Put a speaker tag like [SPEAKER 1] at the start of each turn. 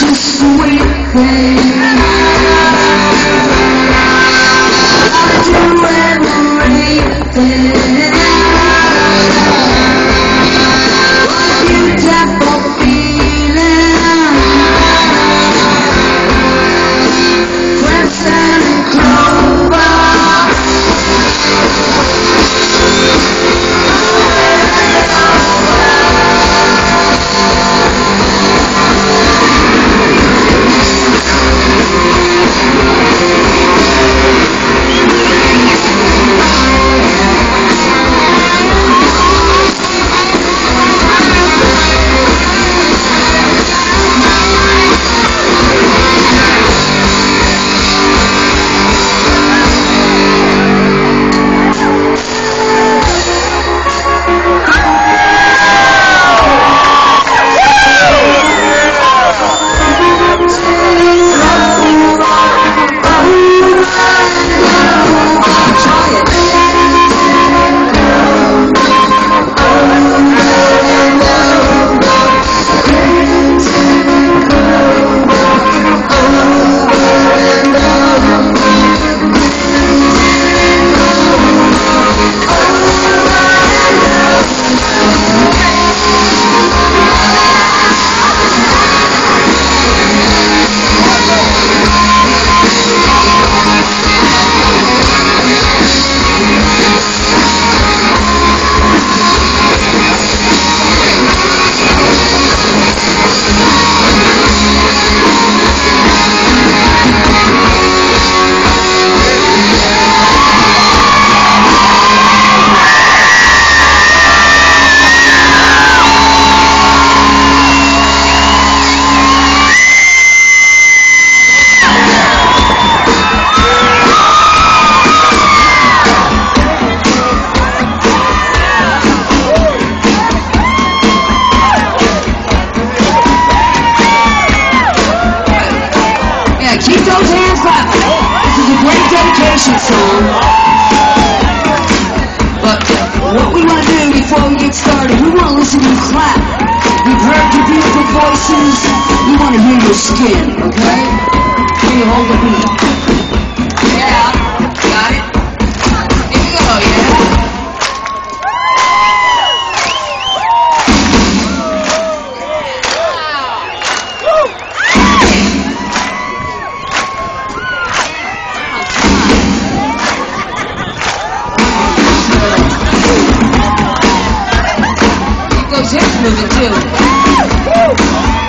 [SPEAKER 1] Just wait, baby. Dedication song. But what we want to do before we get started, we want to listen to you clap. We've heard your beautiful voices. We want to hear your skin, okay? Can you hold the Hips moving too.